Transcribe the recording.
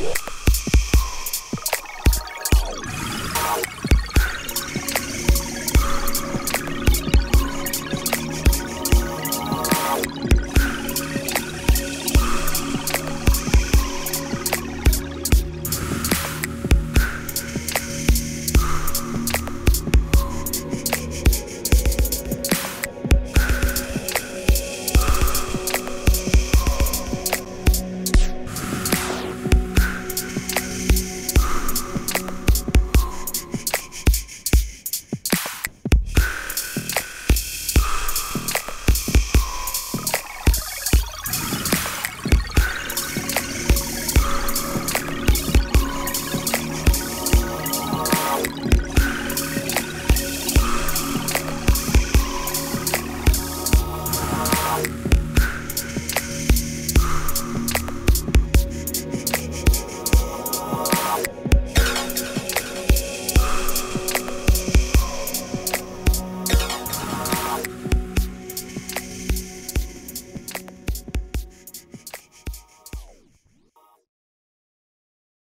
Yeah.